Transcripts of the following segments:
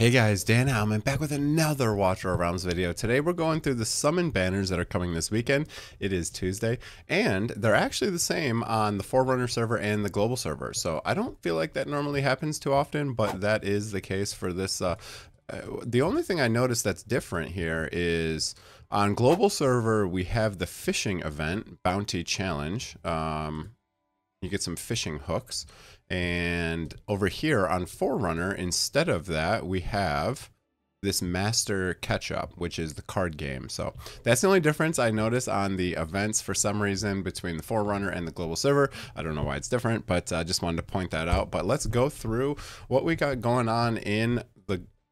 Hey guys, Dan Heilman back with another Watcher of Realms video. Today we're going through the summon banners that are coming this weekend. It is Tuesday, and they're actually the same on the Forerunner server and the global server. So I don't feel like that normally happens too often, but that is the case for this. Uh, uh, the only thing I noticed that's different here is on global server we have the fishing event, Bounty Challenge. Um, you get some fishing hooks. And over here on Forerunner, instead of that, we have this Master Catch Up, which is the card game. So that's the only difference I notice on the events for some reason between the Forerunner and the global server. I don't know why it's different, but I uh, just wanted to point that out. But let's go through what we got going on in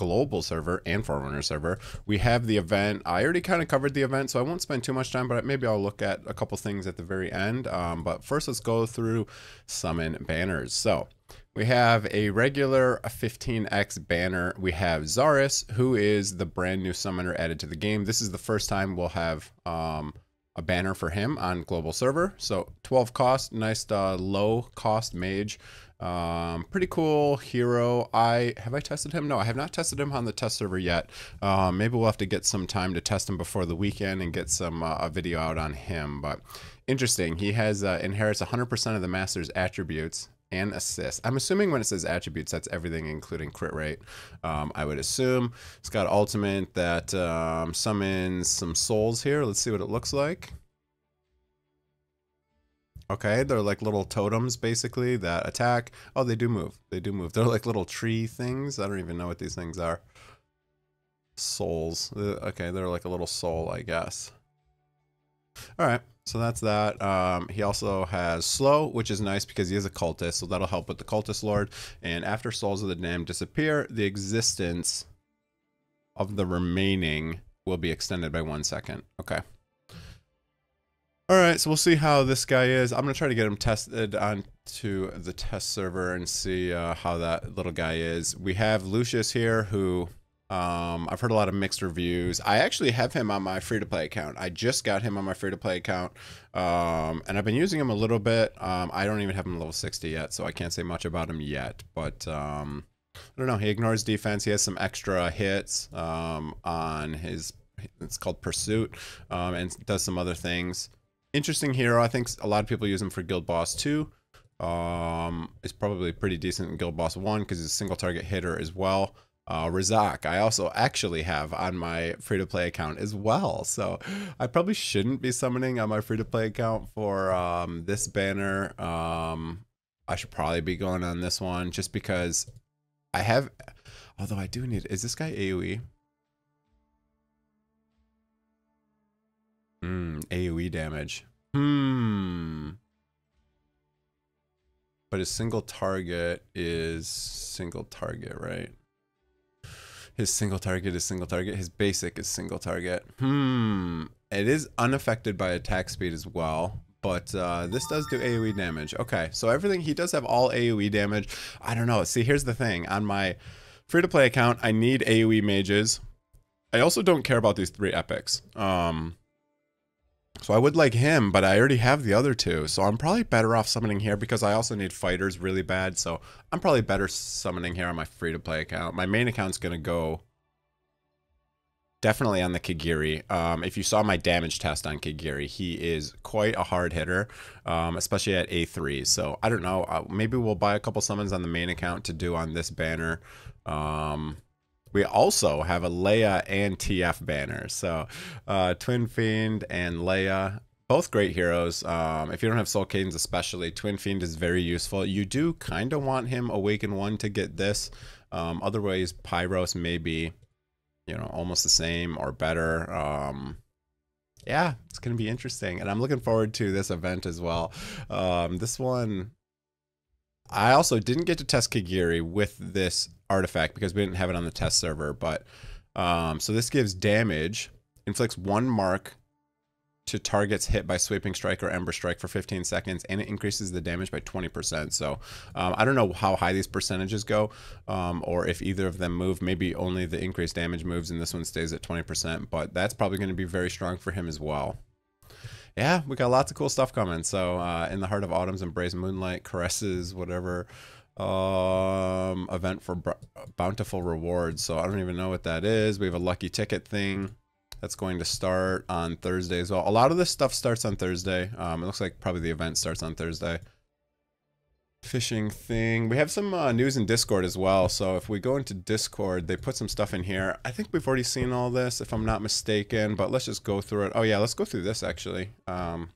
global server and Forerunner server. We have the event. I already kind of covered the event, so I won't spend too much time, but maybe I'll look at a couple things at the very end. Um, but first, let's go through summon banners. So we have a regular 15x banner. We have Xaris, who is the brand new summoner added to the game. This is the first time we'll have um, a banner for him on global server. So 12 cost, nice uh, low cost mage. Um, pretty cool hero. I have I tested him? No, I have not tested him on the test server yet. Um, maybe we'll have to get some time to test him before the weekend and get some uh, a video out on him. But interesting, he has uh, inherits 100% of the master's attributes and assist. I'm assuming when it says attributes, that's everything, including crit rate. Um, I would assume it's got ultimate that um, summons some souls here. Let's see what it looks like. Okay, they're like little totems basically that attack. Oh, they do move. They do move. They're like little tree things. I don't even know what these things are. Souls. Uh, okay, they're like a little soul, I guess. All right, so that's that. Um, he also has slow, which is nice because he is a cultist, so that'll help with the cultist lord. And after souls of the damned disappear, the existence of the remaining will be extended by one second. Okay. All right, so we'll see how this guy is. I'm gonna try to get him tested onto the test server and see uh, how that little guy is. We have Lucius here, who um, I've heard a lot of mixed reviews. I actually have him on my free-to-play account. I just got him on my free-to-play account, um, and I've been using him a little bit. Um, I don't even have him level 60 yet, so I can't say much about him yet. But um, I don't know. He ignores defense. He has some extra hits um, on his. It's called Pursuit, um, and does some other things interesting hero. I think a lot of people use him for Guild Boss 2. Um, is probably pretty decent in Guild Boss 1 because he's a single target hitter as well. Uh, Razak, I also actually have on my free to play account as well. So I probably shouldn't be summoning on my free to play account for um, this banner. Um, I should probably be going on this one just because I have, although I do need, is this guy AoE? Hmm, AoE damage. Hmm. But his single target is single target, right? His single target is single target. His basic is single target. Hmm. It is unaffected by attack speed as well. But uh, this does do AoE damage. Okay, so everything, he does have all AoE damage. I don't know. See, here's the thing. On my free-to-play account, I need AoE mages. I also don't care about these three epics. Um, so I would like him, but I already have the other two. So I'm probably better off summoning here because I also need fighters really bad. So I'm probably better summoning here on my free-to-play account. My main account's going to go definitely on the Kigiri. Um, if you saw my damage test on Kigiri, he is quite a hard hitter, um, especially at A3. So I don't know. Uh, maybe we'll buy a couple summons on the main account to do on this banner. Um, we also have a Laya and TF banner. So uh, Twin Fiend and Laya, both great heroes. Um, if you don't have Soul Cadence especially, Twin Fiend is very useful. You do kind of want him Awaken 1 to get this. Um, otherwise, Pyros may be, you know, almost the same or better. Um, yeah, it's going to be interesting. And I'm looking forward to this event as well. Um, this one, I also didn't get to test Kigiri with this artifact because we didn't have it on the test server. But um, so this gives damage, inflicts one mark to targets hit by sweeping strike or ember strike for 15 seconds, and it increases the damage by 20%. So um, I don't know how high these percentages go, um, or if either of them move. Maybe only the increased damage moves, and this one stays at 20%. But that's probably going to be very strong for him as well yeah, we got lots of cool stuff coming. So, uh, in the heart of autumn's embrace, moonlight caresses, whatever. Um, event for bountiful rewards. So I don't even know what that is. We have a lucky ticket thing that's going to start on Thursday as well. A lot of this stuff starts on Thursday. Um, it looks like probably the event starts on Thursday. Fishing thing. We have some uh, news in Discord as well. So if we go into Discord, they put some stuff in here. I think we've already seen all this, if I'm not mistaken. But let's just go through it. Oh yeah, let's go through this actually. Um,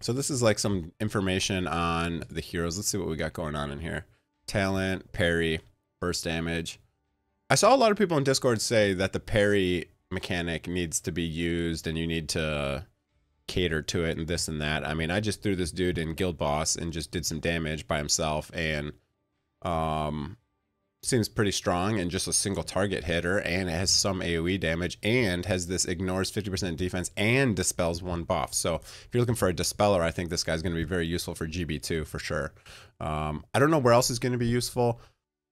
so this is like some information on the heroes. Let's see what we got going on in here talent, parry, burst damage. I saw a lot of people in Discord say that the parry mechanic needs to be used and you need to cater to it and this and that. I mean, I just threw this dude in Guild Boss and just did some damage by himself and um seems pretty strong and just a single target hitter and it has some AoE damage and has this ignores 50% defense and dispels one buff. So if you're looking for a dispeller, I think this guy's going to be very useful for GB2 for sure. Um, I don't know where else is going to be useful.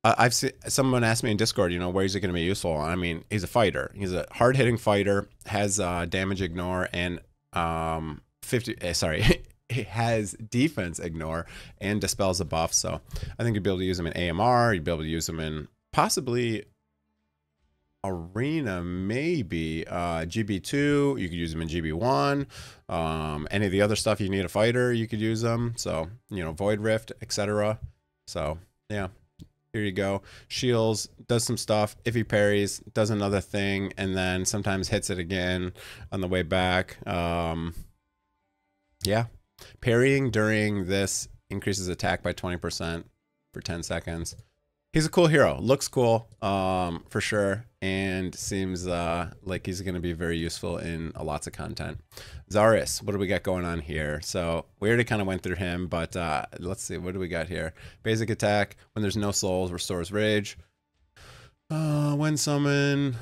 I've seen someone asked me in Discord, you know, where is it going to be useful? I mean, he's a fighter. He's a hard hitting fighter, has uh, damage ignore and um, 50, uh, sorry, it has defense ignore and dispels a buff. So I think you'd be able to use them in AMR. You'd be able to use them in possibly arena maybe uh gb2 you could use them in gb1 um any of the other stuff you need a fighter you could use them. So you know void rift etc so yeah here you go. Shields does some stuff. If he parries does another thing and then sometimes hits it again on the way back. Um yeah. Parrying during this increases attack by 20% for 10 seconds he's a cool hero. Looks cool, um, for sure, and seems uh, like he's going to be very useful in uh, lots of content. Xaris, what do we got going on here? So we already kind of went through him, but uh, let's see, what do we got here? Basic attack, when there's no souls, restores rage. Uh, when summon,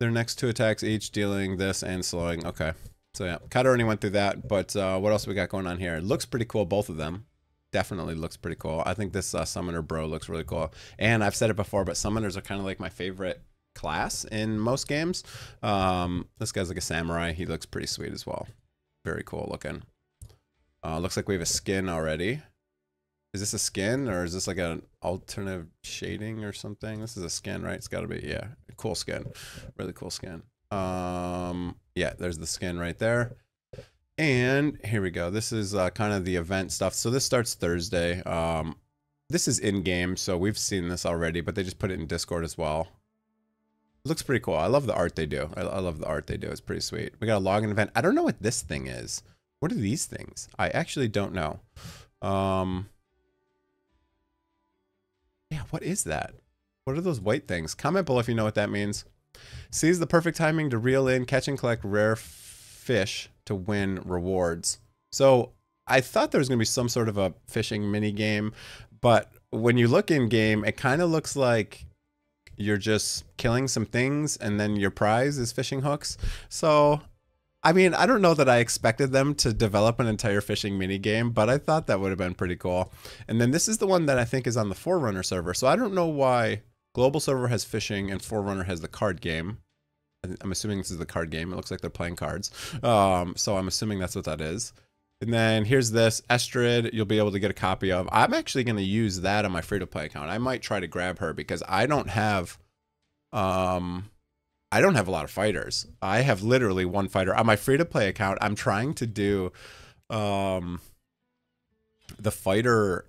their next two attacks each dealing this and slowing. Okay. So yeah, already went through that, but uh, what else we got going on here? It looks pretty cool, both of them definitely looks pretty cool. I think this uh, Summoner Bro looks really cool. And I've said it before, but Summoners are kind of like my favorite class in most games. Um, this guy's like a samurai. He looks pretty sweet as well. Very cool looking. Uh, looks like we have a skin already. Is this a skin or is this like an alternative shading or something? This is a skin, right? It's got to be, yeah. Cool skin. Really cool skin. Um, yeah, there's the skin right there. And here we go. This is uh, kind of the event stuff. So this starts Thursday. Um, this is in-game, so we've seen this already, but they just put it in Discord as well. It looks pretty cool. I love the art they do. I, I love the art they do. It's pretty sweet. We got a login event. I don't know what this thing is. What are these things? I actually don't know. Um, yeah, what is that? What are those white things? Comment below if you know what that means. Seize the perfect timing to reel in, catch and collect rare fish to win rewards. So I thought there was going to be some sort of a fishing mini game, but when you look in game, it kind of looks like you're just killing some things and then your prize is fishing hooks. So I mean, I don't know that I expected them to develop an entire fishing mini game, but I thought that would have been pretty cool. And then this is the one that I think is on the Forerunner server. So I don't know why Global server has fishing and Forerunner has the card game. I'm assuming this is the card game. It looks like they're playing cards. Um, so I'm assuming that's what that is. And then here's this Estrid you'll be able to get a copy of. I'm actually going to use that on my free-to-play account. I might try to grab her because I don't have um I don't have a lot of fighters. I have literally one fighter on my free-to-play account. I'm trying to do um the fighter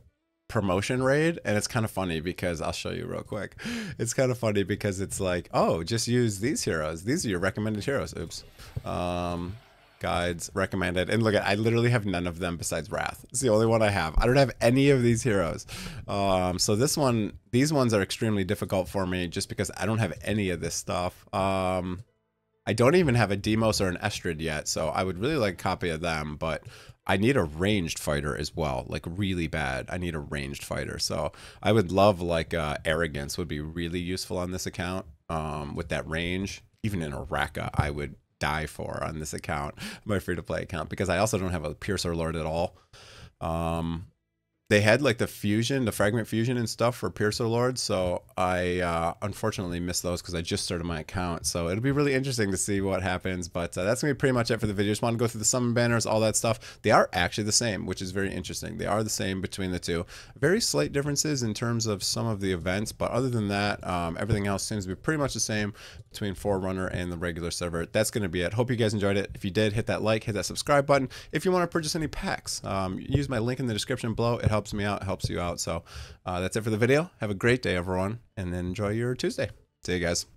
promotion raid and it's kind of funny because I'll show you real quick. It's kind of funny because it's like, oh, just use these heroes. These are your recommended heroes. Oops. Um, guides recommended. And look at, I literally have none of them besides Wrath. It's the only one I have. I don't have any of these heroes. Um, so this one, these ones are extremely difficult for me just because I don't have any of this stuff. Um, I don't even have a Demos or an Estrid yet, so I would really like a copy of them, but I need a ranged fighter as well, like really bad. I need a ranged fighter. So I would love like uh, arrogance would be really useful on this account um, with that range. Even in Oraka, I would die for on this account, my free to play account, because I also don't have a Piercer Lord at all. Um, they had like the fusion, the fragment fusion and stuff for Piercer Lord. So I uh, unfortunately missed those because I just started my account. So it'll be really interesting to see what happens. But uh, that's gonna be pretty much it for the video. Just want to go through the summon banners, all that stuff. They are actually the same, which is very interesting. They are the same between the two. Very slight differences in terms of some of the events, but other than that, um, everything else seems to be pretty much the same between Forerunner and the regular server. That's gonna be it. Hope you guys enjoyed it. If you did, hit that like, hit that subscribe button. If you want to purchase any packs, um, use my link in the description below. It helps helps me out, helps you out. So uh, that's it for the video. Have a great day, everyone, and then enjoy your Tuesday. See you guys.